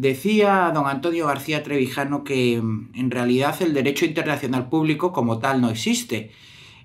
Decía don Antonio García Trevijano que mm, en realidad el derecho internacional público como tal no existe.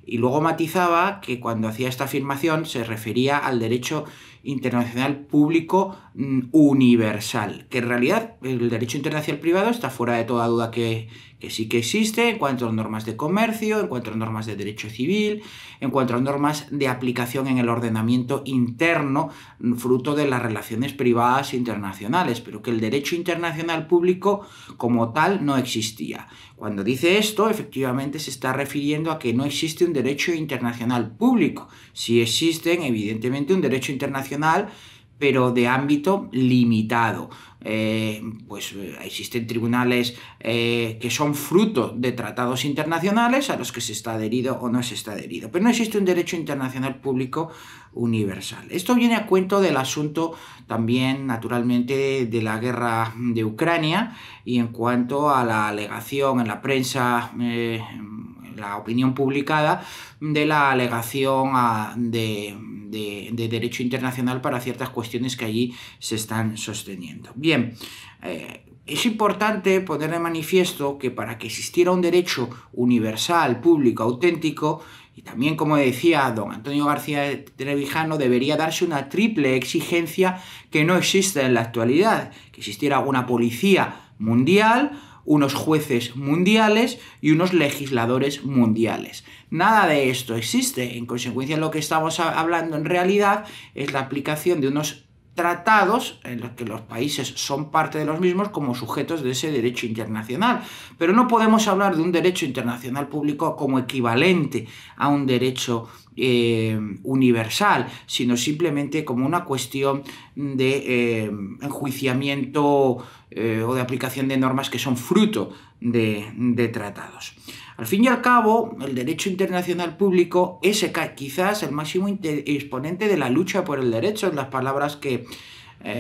Y luego matizaba que cuando hacía esta afirmación se refería al derecho internacional público mm, universal, que en realidad el derecho internacional privado está fuera de toda duda que, que sí que existe en cuanto a normas de comercio, en cuanto a normas de derecho civil, en cuanto a normas de aplicación en el ordenamiento interno, fruto de las relaciones privadas internacionales, pero que el derecho internacional público como tal no existía. Cuando dice esto, efectivamente se está refiriendo a que no existe un derecho internacional público. Sí existen, evidentemente, un derecho internacional pero de ámbito limitado. Eh, pues eh, existen tribunales eh, que son fruto de tratados internacionales a los que se está adherido o no se está adherido, pero no existe un derecho internacional público universal. Esto viene a cuento del asunto también, naturalmente, de la guerra de Ucrania y en cuanto a la alegación en la prensa la opinión publicada de la alegación de, derecho internacional para ciertas cuestiones que allí se están sosteniendo. Bien, eh, es importante poner de manifiesto que para que existiera un derecho universal, público, auténtico, y también, como decía don Antonio García Trevijano, debería darse una triple exigencia que no existe en la actualidad, que existiera una policía mundial, unos jueces mundiales y unos legisladores mundiales. Nada de esto existe. En consecuencia, lo que estamos hablando en realidad es la aplicación de unos tratados en los que los países son parte de los mismos como sujetos de ese derecho internacional. Pero no podemos hablar de un derecho internacional público como equivalente a un derecho eh, universal, sino simplemente como una cuestión de eh, enjuiciamiento eh, o de aplicación de normas que son fruto de, de, tratados. Al fin y al cabo, el derecho internacional público es quizás el máximo exponente de la lucha por el derecho, en las palabras que,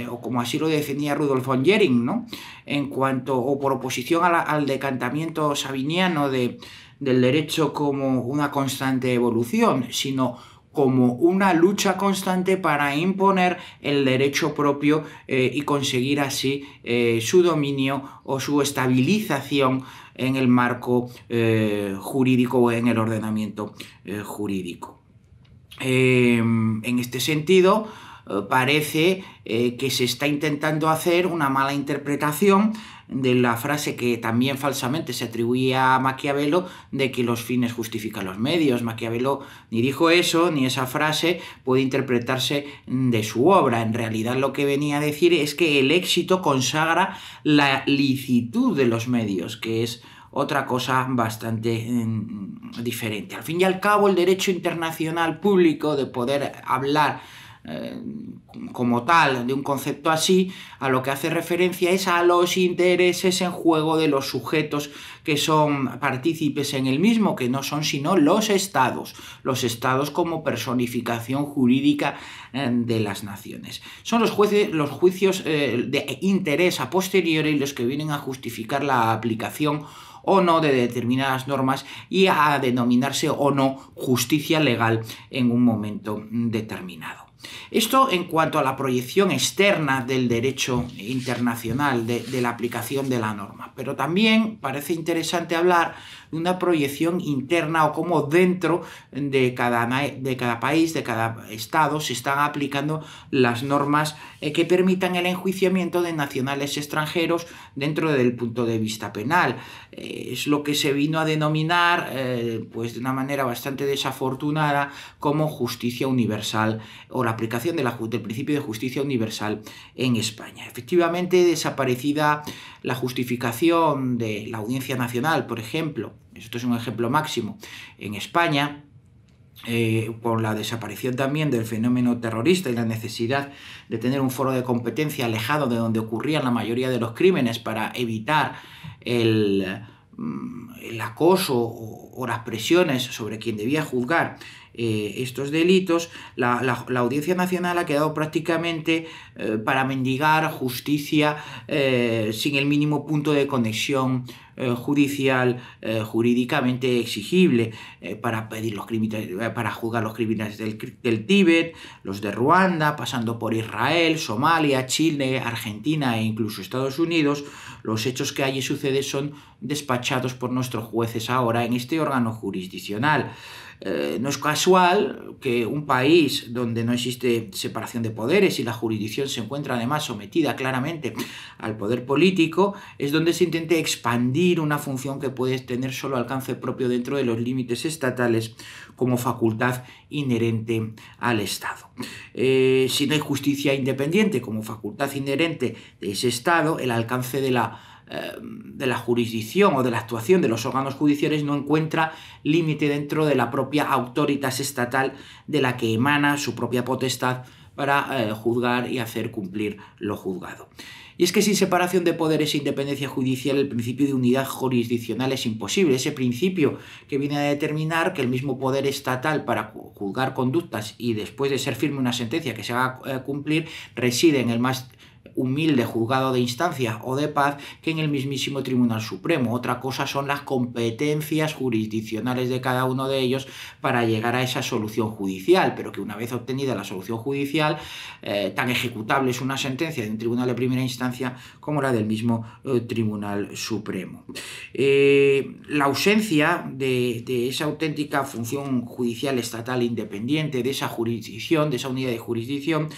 o como así lo defendía Rudolf von Jering, ¿no? en cuanto, o por oposición al decantamiento sabiniano de del derecho como una constante evolución, sino como una lucha constante para imponer el derecho propio eh, y conseguir así eh, su dominio o su estabilización en el marco eh, jurídico o en el ordenamiento jurídico. en este sentido, parece que se está intentando hacer una mala interpretación de la frase que también falsamente se atribuía a Maquiavelo de que los fines justifican los medios. Maquiavelo ni dijo eso, ni esa frase puede interpretarse de su obra. En realidad lo que venía a decir es que el éxito consagra la licitud de los medios, que es otra cosa bastante mm, diferente. Al fin y al cabo, el derecho internacional público de poder hablar eh, como tal, de un concepto así, a lo que hace referencia es a los intereses en juego de los sujetos que son partícipes en el mismo, que no son sino los estados, los estados como personificación jurídica eh, de las naciones. Son los, jueces, los juicios eh, de interés a posteriori los que vienen a justificar la aplicación o no de determinadas normas y a denominarse o no justicia legal en un momento determinado. Esto en cuanto a la proyección externa del derecho internacional, de, la aplicación de la norma. Pero también parece interesante hablar de una proyección interna o cómo dentro de cada, de cada país, de cada estado, se están aplicando las normas eh, que permitan el enjuiciamiento de nacionales extranjeros dentro del punto de vista penal. Eh, es lo que se vino a denominar, eh, pues de una manera bastante desafortunada, como justicia universal o la aplicación del principio de justicia universal en España. Efectivamente, desaparecida la justificación de la Audiencia Nacional, por ejemplo, esto es un ejemplo máximo, en España, eh, por la desaparición también del fenómeno terrorista y la necesidad de tener un foro de competencia alejado de donde ocurrían la mayoría de los crímenes para evitar el, mm, acoso o, las presiones sobre quien debía juzgar eh, estos delitos, la, Audiencia Nacional ha quedado prácticamente eh, para mendigar justicia eh, sin el mínimo punto de conexión judicial jurídicamente exigible para pedir los crímenes, para juzgar los crímenes del, del, Tíbet, los de Ruanda, pasando por Israel, Somalia, Chile, Argentina e incluso Estados Unidos, los hechos que allí suceden son despachados por nuestros jueces ahora en este órgano jurisdiccional. Eh, no es casual que un país donde no existe separación de poderes y la jurisdicción se encuentra además sometida claramente al poder político, es donde se intente expandir una función que puede tener solo alcance propio dentro de los límites estatales como facultad inherente al Estado. Eh, si no hay justicia independiente como facultad inherente de ese Estado, el alcance de la de la jurisdicción o de la actuación de los órganos judiciales no encuentra límite dentro de la propia autoritas estatal de la que emana su propia potestad para eh, juzgar y hacer cumplir lo juzgado. Y es que sin separación de poderes e independencia judicial el principio de unidad jurisdiccional es imposible. Ese principio que viene a determinar que el mismo poder estatal para juzgar conductas y después de ser firme una sentencia que se haga eh, cumplir reside en el más humilde juzgado de instancia o de paz que en el mismísimo Tribunal Supremo. Otra cosa son las competencias jurisdiccionales de cada uno de ellos para llegar a esa solución judicial, pero que una vez obtenida la solución judicial, eh, tan ejecutable es una sentencia de un tribunal de primera instancia como la del mismo eh, Tribunal Supremo. Eh, la ausencia de esa auténtica función judicial estatal independiente, de esa jurisdicción, de esa unidad de jurisdicción,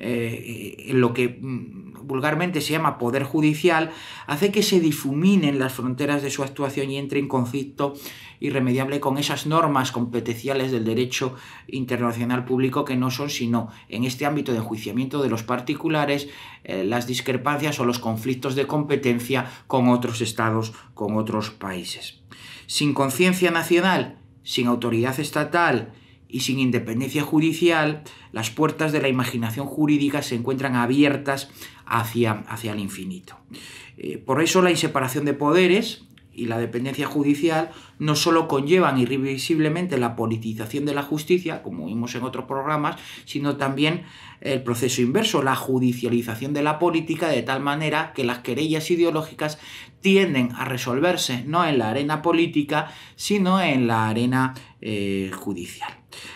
eh, en lo que mm, vulgarmente se llama poder judicial, hace que se difuminen las fronteras de su actuación y entre en conflicto irremediable con esas normas competenciales del derecho internacional público que no son sino en este ámbito de enjuiciamiento de los particulares eh, las discrepancias o los conflictos de competencia con otros estados, con otros países. Sin conciencia nacional, sin autoridad estatal, y sin independencia judicial, las puertas de la imaginación jurídica se encuentran abiertas hacia, hacia el infinito. Eh, por eso la inseparación de poderes y la dependencia judicial no solo conllevan irrevisiblemente la politización de la justicia, como vimos en otros programas, sino también el proceso inverso, la judicialización de la política, de tal manera que las querellas ideológicas tienden a resolverse no en la arena política, sino en la arena eh, judicial.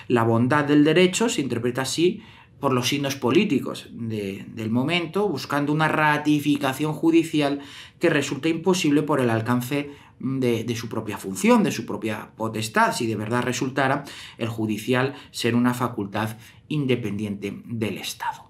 La bondad del derecho se interpreta así por los signos políticos del momento, buscando una ratificación judicial que resulta imposible por el alcance de, de, su propia función, de su propia potestad, si de verdad resultara el judicial ser una facultad independiente del Estado.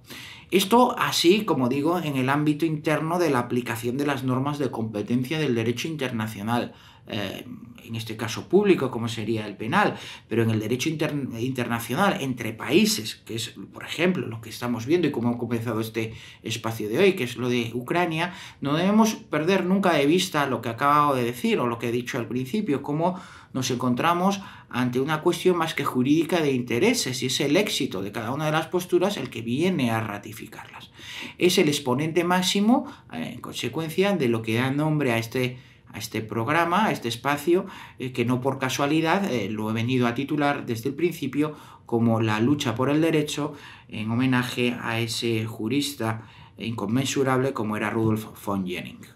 Esto así, como digo, en el ámbito interno de la aplicación de las normas de competencia del derecho internacional eh, en este caso público, como sería el penal, pero en el derecho internacional entre países, que es, por ejemplo, lo que estamos viendo y como ha comenzado este espacio de hoy, que es lo de Ucrania, no debemos perder nunca de vista lo que acabo de decir o lo que he dicho al principio, cómo nos encontramos ante una cuestión más que jurídica de intereses y es el éxito de cada una de las posturas el que viene a ratificarlas. Es el exponente máximo, eh, en consecuencia, de lo que da nombre a este a este programa, a este espacio, eh, que no por casualidad eh, lo he venido a titular desde el principio como la lucha por el derecho en homenaje a ese jurista inconmensurable como era Rudolf von Jennings.